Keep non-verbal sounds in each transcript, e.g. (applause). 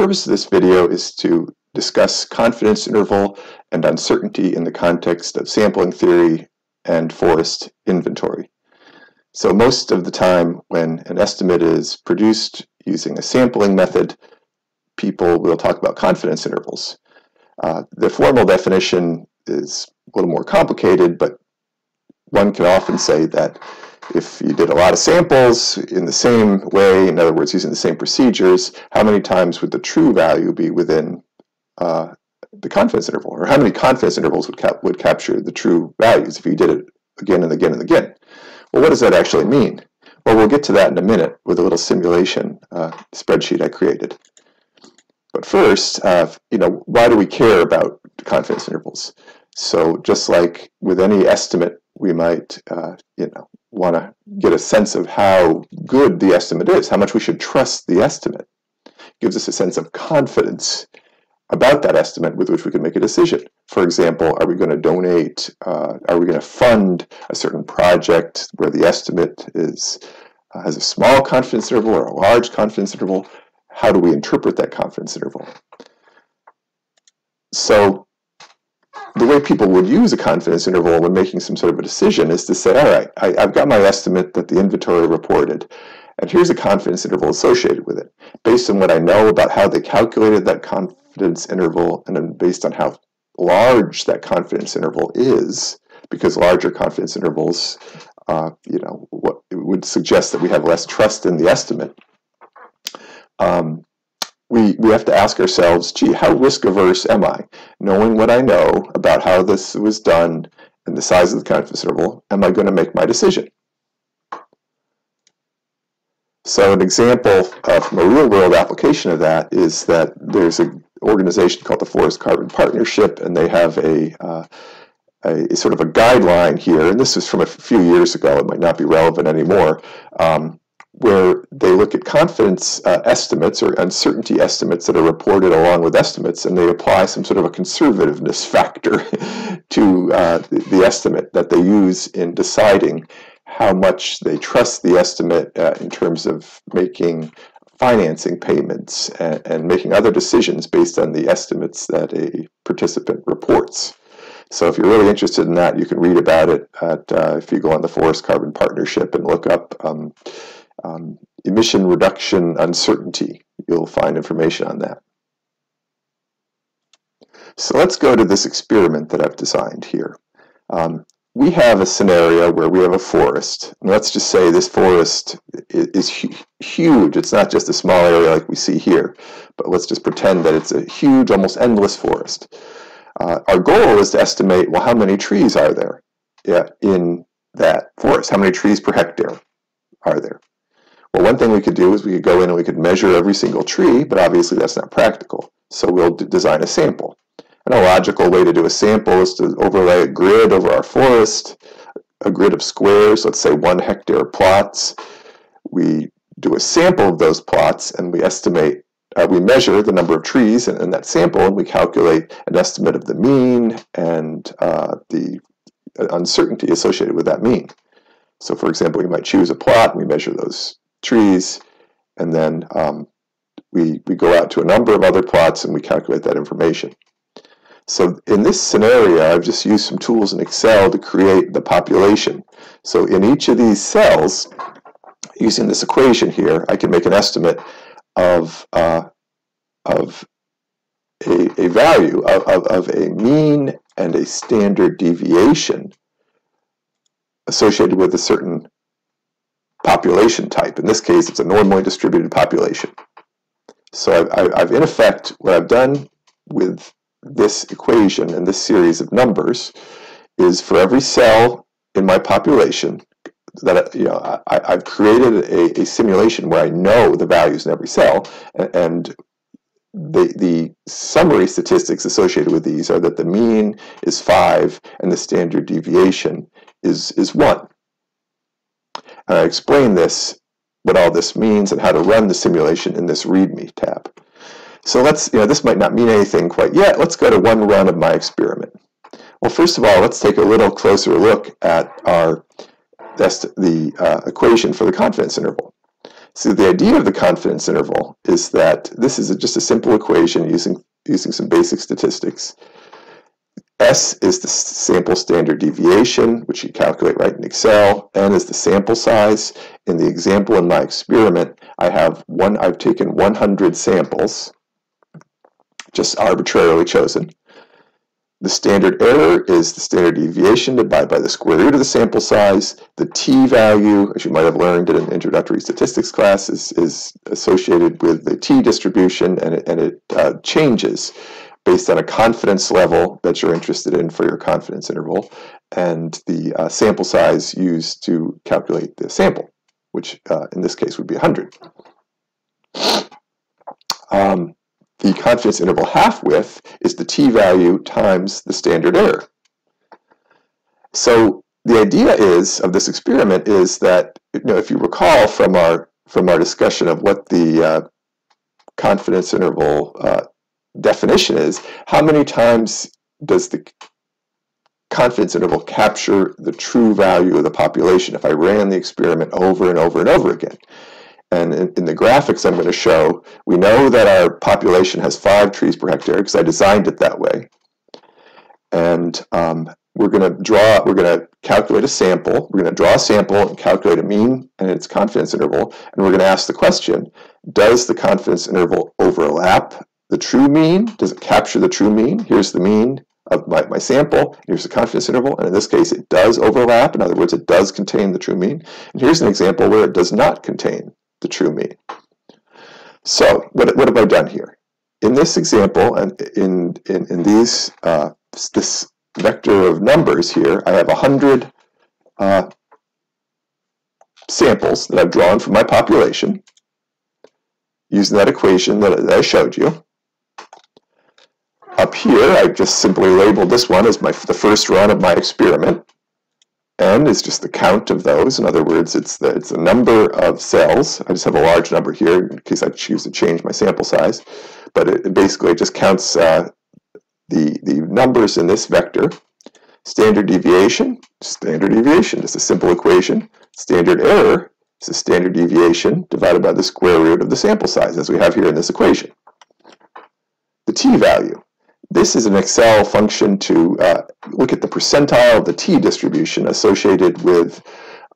purpose of this video is to discuss confidence interval and uncertainty in the context of sampling theory and forest inventory. So most of the time when an estimate is produced using a sampling method, people will talk about confidence intervals. Uh, the formal definition is a little more complicated, but one can often say that if you did a lot of samples in the same way, in other words, using the same procedures, how many times would the true value be within uh, the confidence interval? Or how many confidence intervals would, cap would capture the true values if you did it again and again and again? Well, what does that actually mean? Well, we'll get to that in a minute with a little simulation uh, spreadsheet I created. But first, uh, you know, why do we care about confidence intervals? So just like with any estimate, we might, uh, you know, want to get a sense of how good the estimate is, how much we should trust the estimate. It gives us a sense of confidence about that estimate with which we can make a decision. For example, are we going to donate, uh, are we going to fund a certain project where the estimate is uh, has a small confidence interval or a large confidence interval? How do we interpret that confidence interval? So the way people would use a confidence interval when making some sort of a decision is to say, all right, I, have got my estimate that the inventory reported, and here's a confidence interval associated with it. Based on what I know about how they calculated that confidence interval, and then based on how large that confidence interval is, because larger confidence intervals, uh, you know, what would suggest that we have less trust in the estimate. Um, we, we have to ask ourselves, gee, how risk averse am I? Knowing what I know about how this was done and the size of the confidence interval, am I going to make my decision? So an example uh, from a real-world application of that is that there's an organization called the Forest Carbon Partnership, and they have a, uh, a, sort of a guideline here, and this is from a few years ago, it might not be relevant anymore, um, where they look at confidence uh, estimates or uncertainty estimates that are reported along with estimates, and they apply some sort of a conservativeness factor (laughs) to uh, the, the, estimate that they use in deciding how much they trust the estimate uh, in terms of making financing payments and, and, making other decisions based on the estimates that a participant reports. So if you're really interested in that, you can read about it at, uh, if you go on the Forest Carbon Partnership and look up um, um, emission reduction uncertainty. You'll find information on that. So let's go to this experiment that I've designed here. Um, we have a scenario where we have a forest. And let's just say this forest is huge. It's not just a small area like we see here, but let's just pretend that it's a huge, almost endless forest. Uh, our goal is to estimate, well, how many trees are there in that forest? How many trees per hectare are there? Well, one thing we could do is we could go in and we could measure every single tree, but obviously that's not practical. So we'll design a sample. And a logical way to do a sample is to overlay a grid over our forest, a grid of squares, let's say one hectare plots. We do a sample of those plots and we estimate, uh, we measure the number of trees in, in, that sample and we calculate an estimate of the mean and uh, the uncertainty associated with that mean. So for example, we might choose a plot and we measure those trees, and then um, we, we go out to a number of other plots and we calculate that information. So in this scenario, I've just used some tools in Excel to create the population. So in each of these cells, using this equation here, I can make an estimate of, uh, of a, a value of, of, of a mean and a standard deviation associated with a certain population type. In this case, it's a normally distributed population. So I've, I've, in effect, what I've done with this equation and this series of numbers is for every cell in my population that you know I, have created a, a, simulation where I know the values in every cell and, and the, the summary statistics associated with these are that the mean is 5 and the standard deviation is, is 1. I explain this, what all this means, and how to run the simulation in this README tab. So let's, you know, this might not mean anything quite yet. Let's go to one run of my experiment. Well, first of all, let's take a little closer look at our that's the uh, equation for the confidence interval. So the idea of the confidence interval is that this is a, just a simple equation using, using some basic statistics. S is the sample standard deviation, which you calculate right in Excel. N is the sample size. In the example in my experiment, I have one, I've taken 100 samples, just arbitrarily chosen. The standard error is the standard deviation divided by the square root of the sample size. The t-value, as you might have learned in an introductory statistics class, is, is associated with the t-distribution and it, and it uh, changes based on a confidence level that you're interested in for your confidence interval and the uh, sample size used to calculate the sample, which uh, in this case would be 100. Um, the confidence interval half width is the t-value times the standard error. So the idea is of this experiment is that you know if you recall from our from our discussion of what the uh, confidence interval uh, definition is, how many times does the confidence interval capture the true value of the population if I ran the experiment over and over and over again? And in, in, the graphics I'm going to show, we know that our population has five trees per hectare because I designed it that way. And um, we're going to draw, we're going to calculate a sample. We're going to draw a sample and calculate a mean and its confidence interval. And we're going to ask the question, does the confidence interval overlap the true mean? Does it capture the true mean? Here's the mean of my, my sample. Here's the confidence interval. And in this case, it does overlap. In other words, it does contain the true mean. And here's an example where it does not contain the true mean. So what, what have I done here? In this example, and in, in, in these, uh, this vector of numbers here, I have 100 uh, samples that I've drawn from my population using that equation that, that I showed you. Here, I just simply labeled this one as my, the first run of my experiment n is just the count of those. In other words, it's the, it's the number of cells. I just have a large number here in case I choose to change my sample size. But it, it basically just counts uh, the, the numbers in this vector. Standard deviation, standard deviation, just a simple equation. Standard error is the standard deviation divided by the square root of the sample size, as we have here in this equation. The t-value, this is an Excel function to uh, look at the percentile of the t-distribution associated with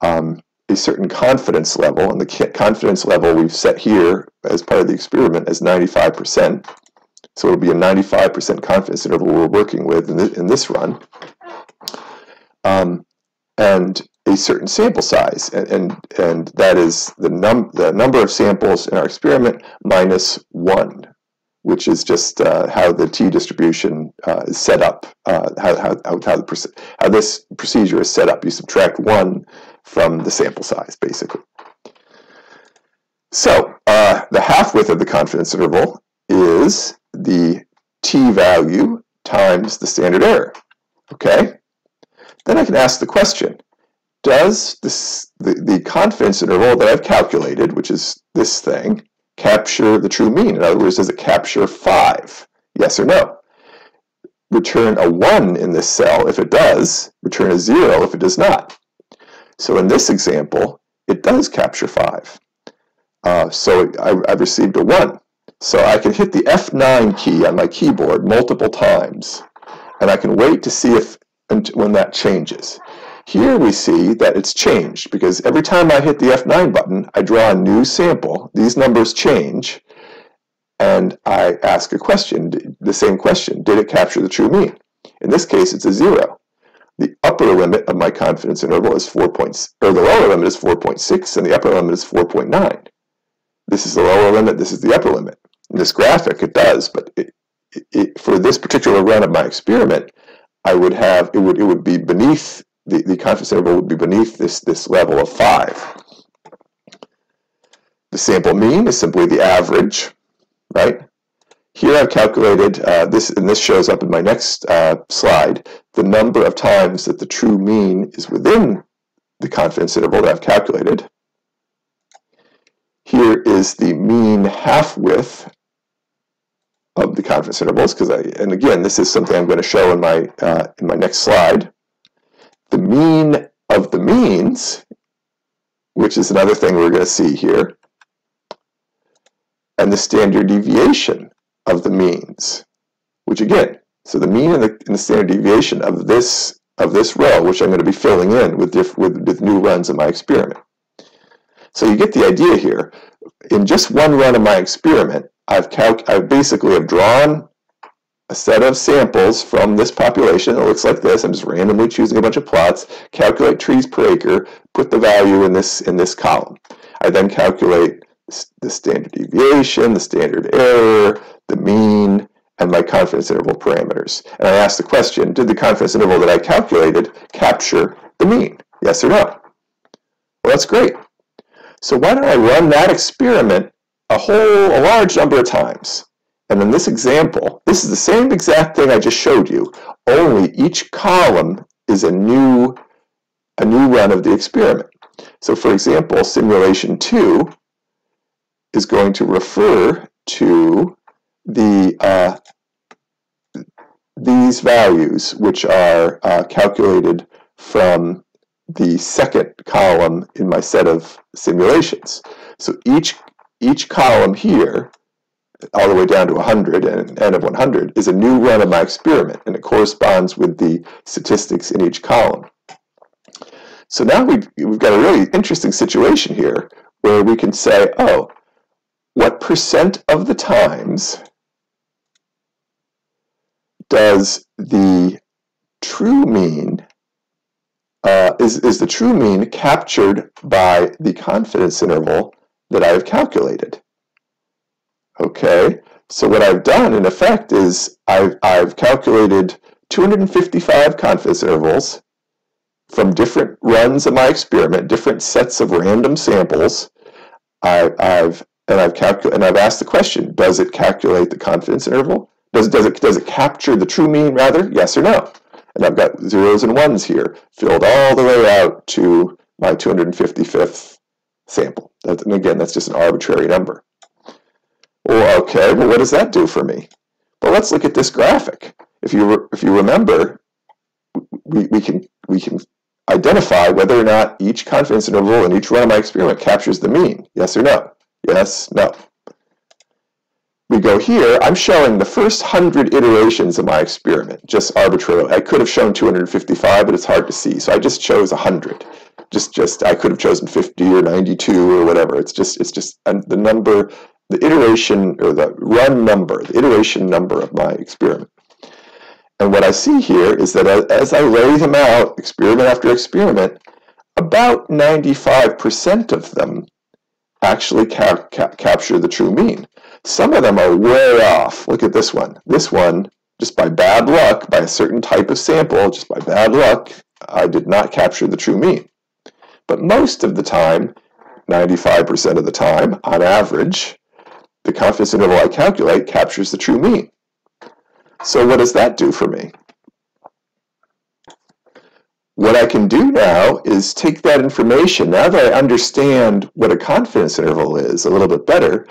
um, a certain confidence level, and the confidence level we've set here as part of the experiment is 95%. So it'll be a 95% confidence interval we're working with in, in this run. Um, and a certain sample size, and, and, and that is the, num the number of samples in our experiment minus 1 which is just uh, how the t distribution uh, is set up, uh, how, how, how, the, how this procedure is set up. You subtract 1 from the sample size, basically. So uh, the half-width of the confidence interval is the t-value times the standard error. Okay? Then I can ask the question, does this, the, the confidence interval that I've calculated, which is this thing, capture the true mean? In other words, does it capture 5? Yes or no? Return a 1 in this cell if it does, return a 0 if it does not. So in this example, it does capture 5. Uh, so I, I've received a 1. So I can hit the F9 key on my keyboard multiple times, and I can wait to see if when that changes. Here we see that it's changed because every time I hit the F9 button, I draw a new sample. These numbers change, and I ask a question, the same question, did it capture the true mean? In this case, it's a zero. The upper limit of my confidence interval is 4 points, or the lower limit is 4.6, and the upper limit is 4.9. This is the lower limit, this is the upper limit. In this graphic, it does, but it, it, for this particular run of my experiment, I would have, it would, it would be beneath the, the confidence interval would be beneath this, this level of 5. The sample mean is simply the average, right? Here I've calculated, uh, this, and this shows up in my next uh, slide, the number of times that the true mean is within the confidence interval that I've calculated. Here is the mean half width of the confidence intervals, because I, and again, this is something I'm going to show in my, uh, in my next slide the mean of the means, which is another thing we're going to see here, and the standard deviation of the means, which again, so the mean and the, and the standard deviation of this of this row, which I'm going to be filling in with, diff, with, with new runs of my experiment. So you get the idea here. In just one run of my experiment, I've, I've basically have drawn a set of samples from this population. It looks like this. I'm just randomly choosing a bunch of plots, calculate trees per acre, put the value in this, in this column. I then calculate the standard deviation, the standard error, the mean, and my confidence interval parameters. And I ask the question, did the confidence interval that I calculated capture the mean? Yes or no? Well, that's great. So why don't I run that experiment a whole, a large number of times? And in this example, this is the same exact thing I just showed you, only each column is a new, a new run of the experiment. So for example, simulation 2 is going to refer to the uh, these values, which are uh, calculated from the second column in my set of simulations. So each, each column here all the way down to 100 and n of 100 is a new run of my experiment and it corresponds with the statistics in each column. So now we've, we've got a really interesting situation here where we can say, oh, what percent of the times does the true mean, uh, is, is the true mean captured by the confidence interval that I have calculated? Okay, so what I've done in effect is I've, I've calculated 255 confidence intervals from different runs of my experiment, different sets of random samples. I, have and I've calculated and I've asked the question: Does it calculate the confidence interval? Does does it does it capture the true mean rather? Yes or no? And I've got zeros and ones here filled all the way out to my 255th sample. That, and again, that's just an arbitrary number. Well, okay, well, what does that do for me? Well, let's look at this graphic. If you, if you remember, we, we, can, we can identify whether or not each confidence interval in each run of my experiment captures the mean. Yes or no? Yes, no. We go here, I'm showing the first 100 iterations of my experiment, just arbitrarily. I could have shown 255, but it's hard to see, so I just chose 100. Just, just I could have chosen 50 or 92 or whatever. It's just, it's just the number the iteration or the run number, the iteration number of my experiment. And what I see here is that as I lay them out, experiment after experiment, about 95% of them actually ca ca capture the true mean. Some of them are way off. Look at this one. This one, just by bad luck, by a certain type of sample, just by bad luck, I did not capture the true mean. But most of the time, 95% of the time, on average, the confidence interval I calculate captures the true mean. So what does that do for me? What I can do now is take that information, now that I understand what a confidence interval is a little bit better,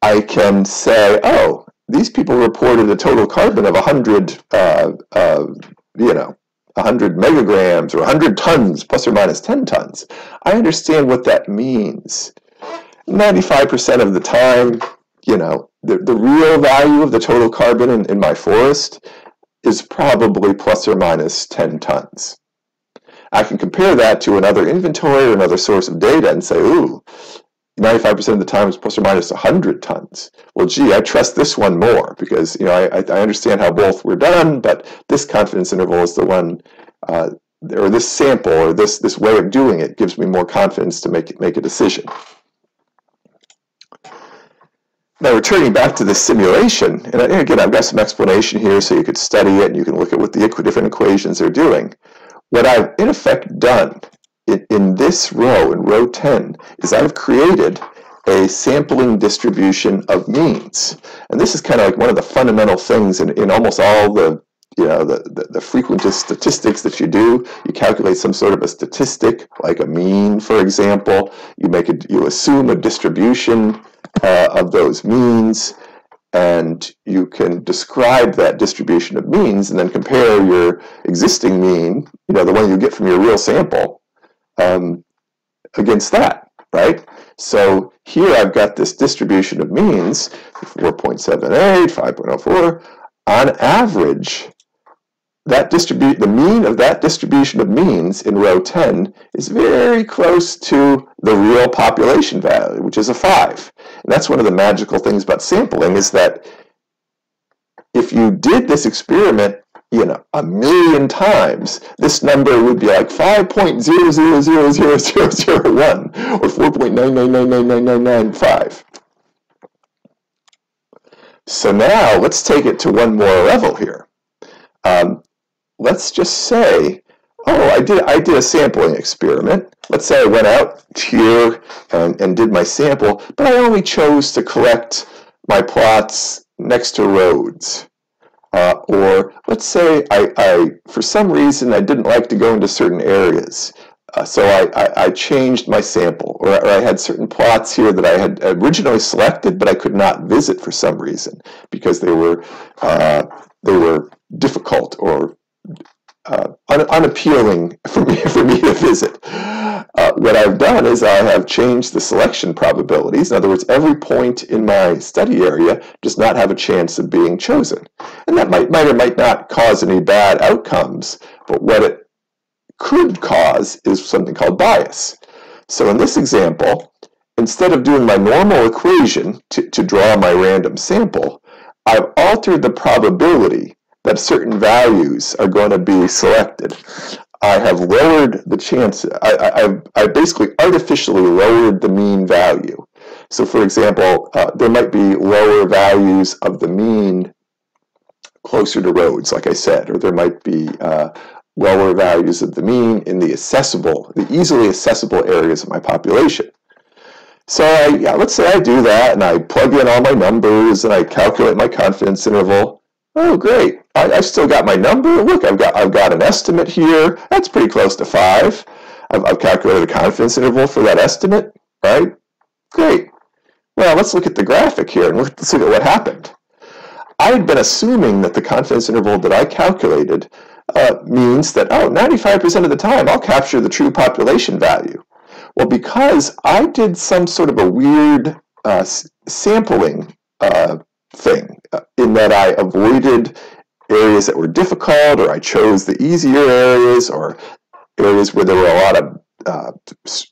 I can say, oh, these people reported a total carbon of 100, uh, uh, you know, 100 megagrams or 100 tons, plus or minus 10 tons. I understand what that means. 95% of the time, you know, the, the real value of the total carbon in, in my forest is probably plus or minus 10 tons. I can compare that to another inventory or another source of data and say, ooh, 95% of the time is plus or minus 100 tons. Well, gee, I trust this one more because, you know, I, I understand how both were done, but this confidence interval is the one, uh, or this sample or this, this way of doing it gives me more confidence to make, make a decision. Now returning back to the simulation, and again, I've got some explanation here so you could study it and you can look at what the different equations are doing. What I've in effect done in, in this row, in row 10, is I've created a sampling distribution of means. And this is kind of like one of the fundamental things in, in almost all the you know the, the, the frequentist statistics that you do you calculate some sort of a statistic like a mean for example you make it you assume a distribution uh, of those means, and you can describe that distribution of means and then compare your existing mean, you know, the one you get from your real sample, um, against that, right? So here I've got this distribution of means, 4.78, 5.04. On average, that distribute the mean of that distribution of means in row 10 is very close to the real population value, which is a 5. And that's one of the magical things about sampling is that if you did this experiment you know, a million times, this number would be like 5.0000001 or 4.9999995. So now let's take it to one more level here. Um, let's just say, oh, I did, I did a sampling experiment. Let's say I went out here and, and did my sample, but I only chose to collect my plots next to roads. Uh, or let's say I, I, for some reason, I didn't like to go into certain areas. Uh, so I, I, I, changed my sample, or, or, I had certain plots here that I had originally selected, but I could not visit for some reason because they were uh, they were difficult or uh, un unappealing for me (laughs) for me to visit. Uh, what I've done is I have changed the selection probabilities. In other words, every point in my study area does not have a chance of being chosen, and that might might or might not cause any bad outcomes. But what it could cause is something called bias. So in this example, instead of doing my normal equation to, to draw my random sample, I've altered the probability that certain values are going to be selected. I have lowered the chance, I, I, I basically artificially lowered the mean value. So for example, uh, there might be lower values of the mean closer to roads, like I said, or there might be uh, lower values of the mean in the accessible, the easily accessible areas of my population. So I, yeah, let's say I do that and I plug in all my numbers and I calculate my confidence interval. Oh, great. I, I still got my number. Look, I've got, I've got an estimate here. That's pretty close to five. I've, I've calculated a confidence interval for that estimate, right? Great. Well, let's look at the graphic here and let's look at what happened. I had been assuming that the confidence interval that I calculated uh, means that, oh, 95% of the time I'll capture the true population value. Well, because I did some sort of a weird uh, sampling uh, thing in that I avoided areas that were difficult or I chose the easier areas or areas where there were a lot of uh,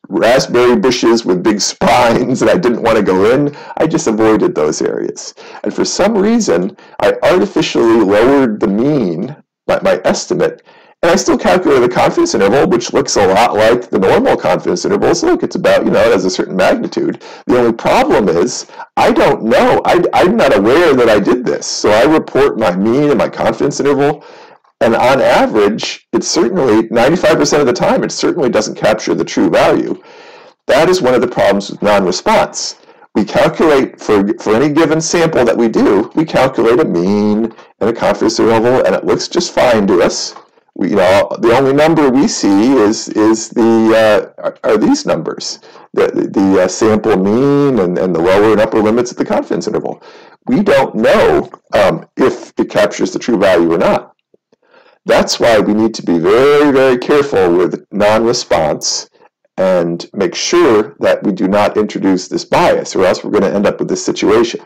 raspberry bushes with big (laughs) spines and I didn't want to go in, I just avoided those areas. And for some reason, I artificially lowered the mean my, my estimate, and I still calculate the confidence interval, which looks a lot like the normal confidence interval. So look, it's about, you know, it has a certain magnitude. The only problem is I don't know. I, I'm not aware that I did this. So I report my mean and my confidence interval. And on average, it's certainly 95% of the time, it certainly doesn't capture the true value. That is one of the problems with non-response we calculate for, for any given sample that we do, we calculate a mean and a confidence interval, and it looks just fine to us. We, you know, the only number we see is is the uh, are, are, these numbers, the the, uh, sample mean and, and the lower and upper limits of the confidence interval. We don't know um, if it captures the true value or not. That's why we need to be very very careful with non-response and make sure that we do not introduce this bias or else we're going to end up with this situation.